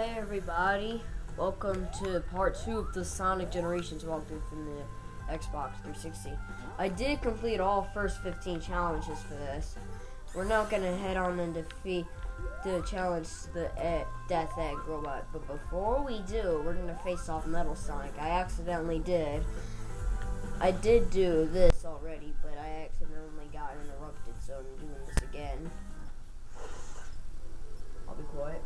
Hey everybody, welcome to part two of the Sonic Generations walkthrough from the Xbox 360. I did complete all first 15 challenges for this. We're now gonna head on and defeat the challenge the e Death Egg robot. But before we do, we're gonna face off Metal Sonic. I accidentally did. I did do this already, but I accidentally got interrupted, so I'm doing this again. I'll be quiet.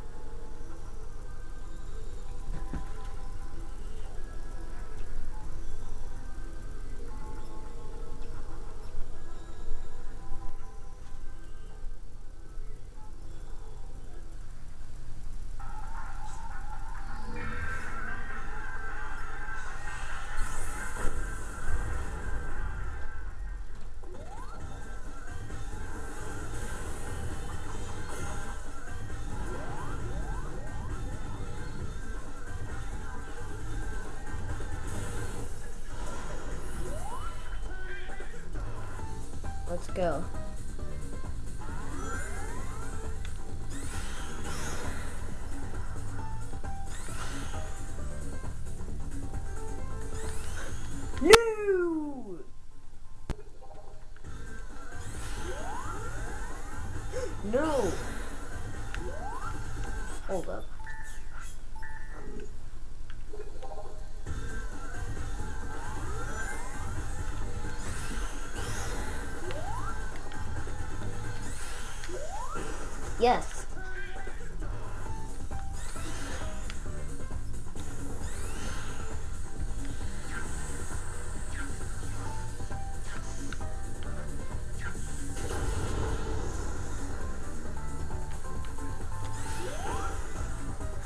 Let's go. Yes.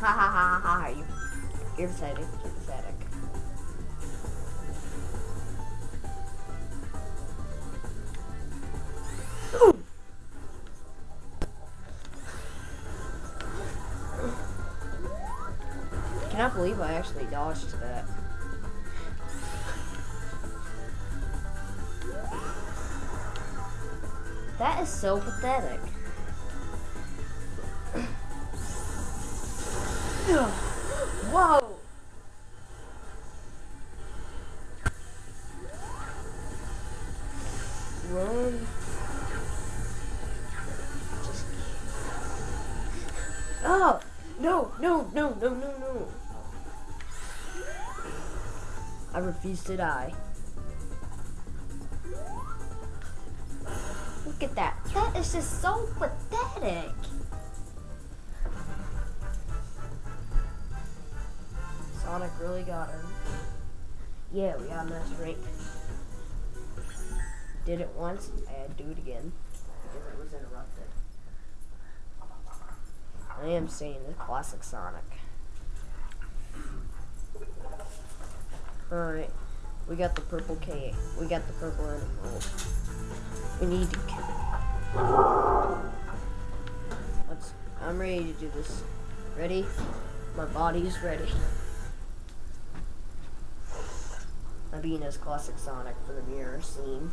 Ha ha ha ha ha. You, you're pathetic. You're pathetic. Cannot believe I actually dodged that. That is so pathetic. Whoa! Run. Just... Oh! No, no, no, no, no, no. Refuse to die. Look at that. That is just so pathetic. Sonic really got him. Yeah, we got a nice rank. Did it once, I had to do it again because it was interrupted. I am saying the classic Sonic. Alright, we got the purple K. We got the purple animal. We need to. Let's. I'm ready to do this. Ready? My body's ready. I'm being as classic Sonic for the mirror scene.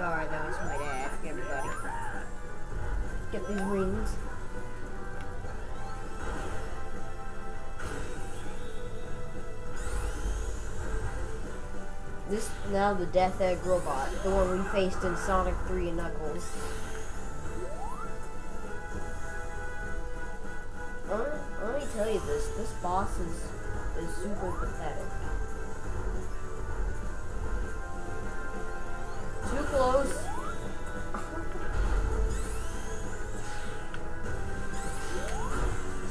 Sorry. Everybody. Get these rings. This now the Death Egg robot, the one we faced in Sonic 3 and Knuckles. Let me, let me tell you this, this boss is is super pathetic. Too close.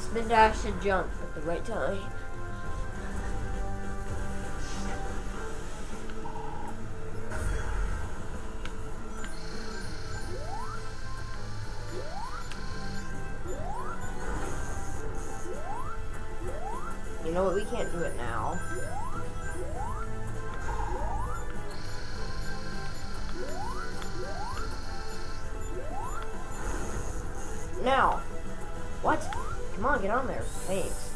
Spin dash and jump at the right time. You know what? We can't do it now. Now. What? Come on, get on there. Thanks.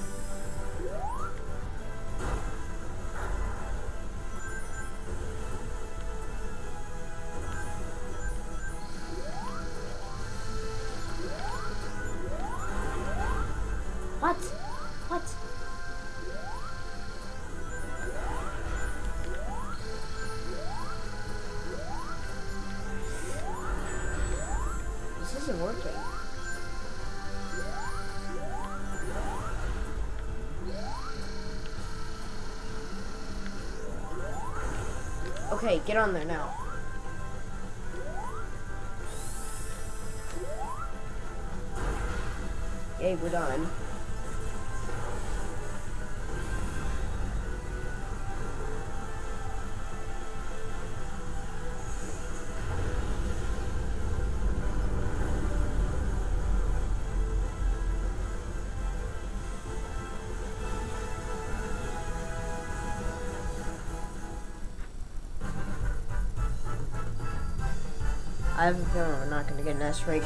What? What? This isn't working. Okay, get on there now. Yay, we're done. I have a feeling we're not going to get an S rank.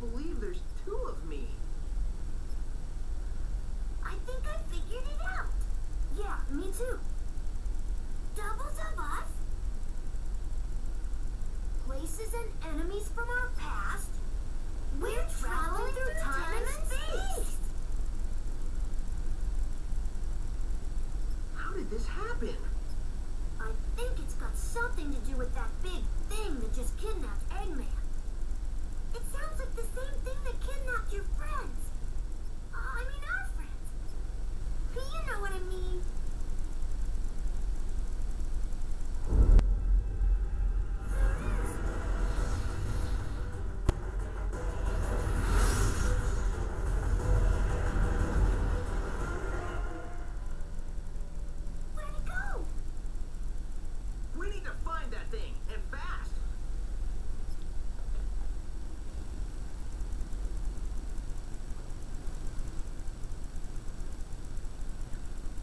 Believe there's two of me. I think I figured it out. Yeah, me too. Doubles of us. Places and enemies from our past. We're traveling through time and space. How did this happen? I think it's got something to do with that big thing that just kidnapped Eggman. It sounds like the same thing that kidnapped your friends. Uh, I mean our friends. You know what I mean.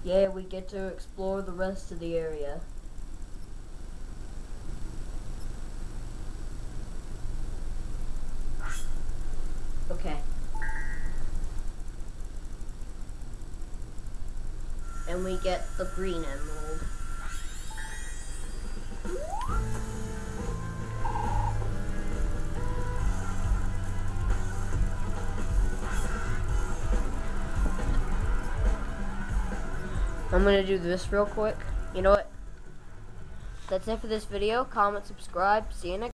Yeah, we get to explore the rest of the area. Okay. And we get the green emerald. I'm gonna do this real quick. You know what? That's it for this video. Comment, subscribe. See you next